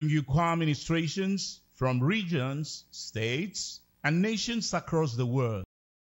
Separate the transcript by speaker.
Speaker 1: you administrations from regions, states, and nations across the world.